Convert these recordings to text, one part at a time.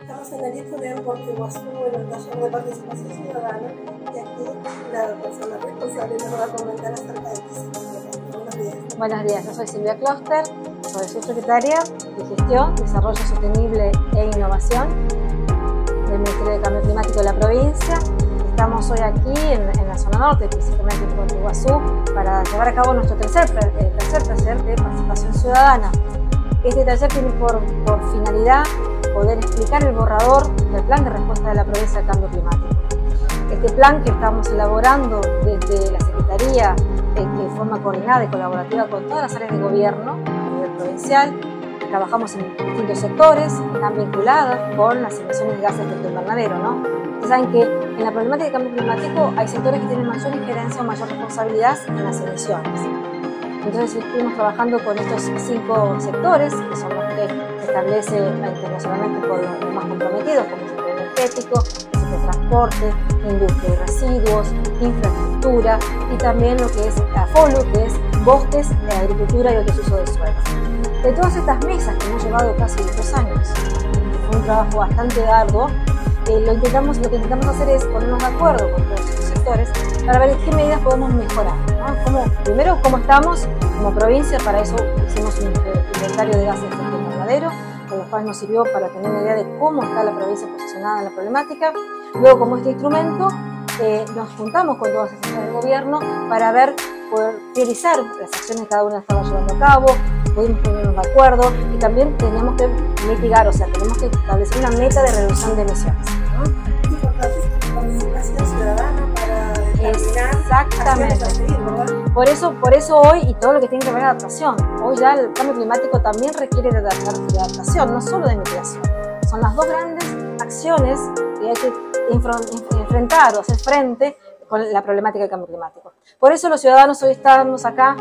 Estamos en el ITU de Puerto Iguazú en el taller de participación ciudadana y aquí la persona responsable nos va a comentar acerca de este Buenos días. Buenos días, yo soy Silvia Kloster, soy subsecretaria de Gestión, Desarrollo Sostenible e Innovación del Ministerio de Cambio Climático de la provincia. Estamos hoy aquí en, la zona norte, específicamente en Puerto Iguazú, para llevar a cabo nuestro tercer, tercer taller de participación ciudadana. Este taller tiene por, por finalidad poder explicar el borrador del plan de respuesta de la provincia al cambio climático. Este plan que estamos elaborando desde la Secretaría, de eh, forma coordinada y colaborativa con todas las áreas de gobierno a nivel provincial, trabajamos en distintos sectores, están vinculadas con las emisiones de gases de efecto invernadero. ¿no? Ustedes saben que en la problemática del cambio climático hay sectores que tienen mayor injerencia o mayor responsabilidad en las emisiones. Entonces estuvimos trabajando con estos cinco sectores, que son los que establece internacionalmente los más comprometidos, como sector energético, sector transporte, industria y residuos, infraestructura y también lo que es AFOLU, que es bosques, agricultura y otros usos de suelo. De todas estas mesas que hemos llevado casi dos años, fue un trabajo bastante arduo, eh, lo, intentamos, lo que intentamos hacer es ponernos de acuerdo con todos estos sectores para ver qué medidas podemos mejorar. primero, cómo estamos como provincia, para eso hicimos un inventario de gases invernadero, con lo cual nos sirvió para tener una idea de cómo está la provincia posicionada en la problemática. Luego, como este instrumento, eh, nos juntamos con todas las instituciones del gobierno para ver, poder priorizar las acciones que cada una estaba llevando a cabo, pudimos ponernos de acuerdo y también tenemos que mitigar, o sea, tenemos que establecer una meta de reducción de emisiones. Exactamente. Por eso, por eso hoy y todo lo que tiene que ver con adaptación. Hoy ya el cambio climático también requiere de adaptación, no solo de mitigación. Son las dos grandes acciones que hay que enfrentar o hacer frente con la problemática del cambio climático. Por eso los ciudadanos hoy estamos acá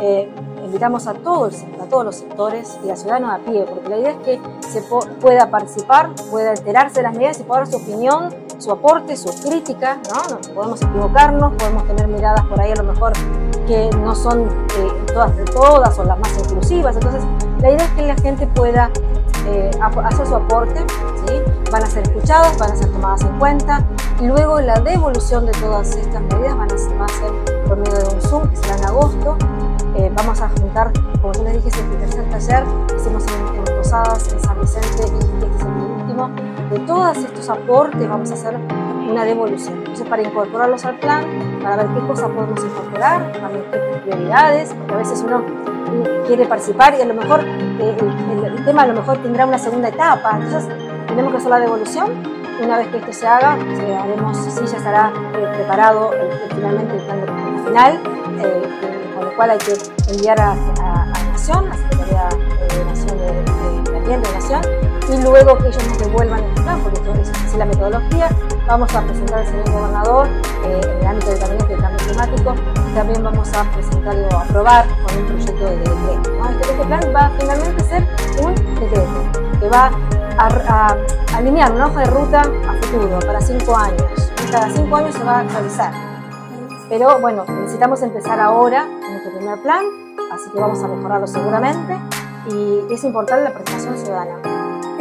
eh, invitamos a todos, a todos los sectores y a ciudadanos a pie, porque la idea es que se pueda participar, pueda enterarse de las medidas y pueda dar su opinión, su aporte, su crítica, ¿no? Podemos equivocarnos, podemos tener miradas por ahí a lo mejor que no son eh, todas de todas o las más inclusivas, entonces la idea es que la gente pueda eh, hacer su aporte, ¿sí? van a ser escuchados, van a ser tomadas en cuenta y luego la devolución de todas estas medidas van a ser, va a ser por medio de un Zoom que será en agosto eh, vamos a juntar, como yo les dije, este tercer taller hicimos en, Posadas, en San Vicente y este es el último. De todos estos aportes vamos a hacer una devolución. Entonces, para incorporarlos al plan, para ver qué cosas podemos incorporar, para ver qué prioridades, porque a veces uno quiere participar y a lo mejor eh, el, tema a lo mejor tendrá una segunda etapa. Entonces, tenemos que hacer la devolución. Una vez que esto se haga, haremos, sí, ya estará eh, preparado finalmente el plan de final con lo cual hay que enviar a, Nación, a Secretaría de Nación de, Ambiente de Nación, y luego que ellos nos devuelvan el plan, porque esto es así la metodología, vamos a presentar al señor gobernador eh, en el ámbito del cambio climático, también vamos a presentarlo, a aprobar con un proyecto de decreto. Este, plan va finalmente a ser un decreto que va a, alinear una hoja de ruta a futuro para cinco años. Y cada cinco años se va a actualizar. Pero bueno, necesitamos empezar ahora nuestro primer plan, así que vamos a mejorarlo seguramente. Y es importante la participación ciudadana.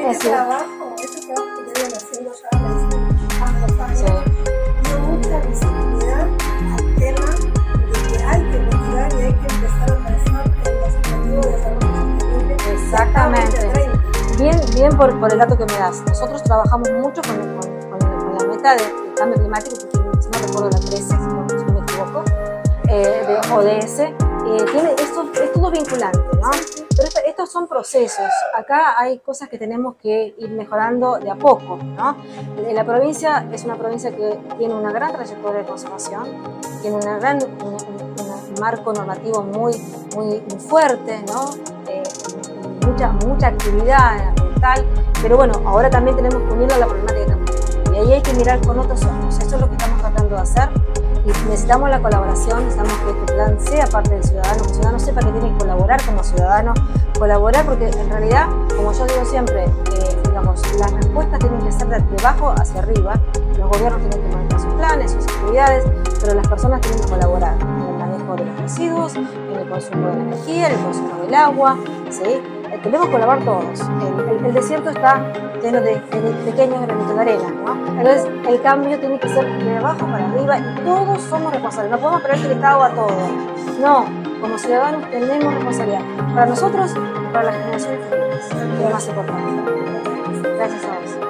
Ese trabajo, ese trabajo que vienen haciendo ya años, sí. dio mucha visibilidad al tema de que hay que mitigar y hay que empezar a pensar en los objetivos de desarrollo sostenible. Exactamente. Bien, bien por, por, el dato que me das. Nosotros trabajamos mucho con, con, con, la meta de cambio climático, que si no recuerdo la 13, eh, de ODS, eh, tiene, esto, es todo vinculante, ¿no? Pero estos son procesos. Acá hay cosas que tenemos que ir mejorando de a poco, ¿no? La provincia es una provincia que tiene una gran trayectoria de conservación, tiene una gran, un, marco normativo muy, muy, fuerte, ¿no? Eh, mucha, mucha actividad ambiental, pero bueno, ahora también tenemos que unirlo a la problemática Y ahí hay que mirar con otros ojos. Esto es lo que estamos tratando de hacer necesitamos la colaboración, necesitamos que este plan sea parte del ciudadano, que el ciudadano sepa que tiene que colaborar como ciudadano, colaborar porque en realidad, como yo digo siempre, eh, digamos, las respuestas tienen que ser de abajo hacia arriba, los gobiernos tienen que manejar sus planes, sus actividades, pero las personas tienen que colaborar en el manejo de los residuos, en el consumo de la energía, en el consumo del agua, ¿sí? Eh, debemos colaborar todos. El, desierto está lleno de, pequeños granitos de arena, ¿no? Entonces el cambio tiene que ser de abajo para arriba y todos somos responsables. No podemos esperar que el Estado a todo. No, como ciudadanos tenemos responsabilidad para nosotros para las generaciones futuras, que es lo más importante. Gracias a vos.